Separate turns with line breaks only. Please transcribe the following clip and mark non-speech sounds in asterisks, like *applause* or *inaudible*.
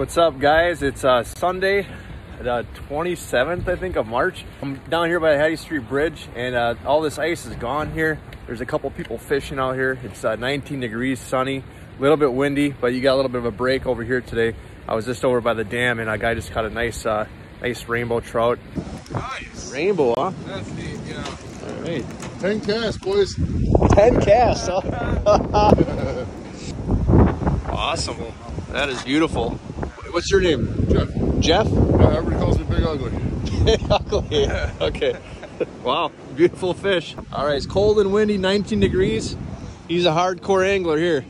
What's up guys? It's uh, Sunday, the 27th I think of March. I'm down here by the Hattie Street Bridge and uh, all this ice is gone here. There's a couple people fishing out here. It's uh, 19 degrees, sunny, a little bit windy, but you got a little bit of a break over here today. I was just over by the dam and a guy just caught a nice uh, nice rainbow trout.
Nice.
Rainbow, huh?
That's neat, yeah.
All right.
10 casts, boys.
10 casts, huh? *laughs* *laughs* awesome. That is beautiful. What's your name?
Jeff.
Jeff?
Yeah, everybody calls me Big Ugly. *laughs*
Ugly. *laughs* Okay. Wow, beautiful fish. All right, it's cold and windy, 19 degrees. He's a hardcore angler here.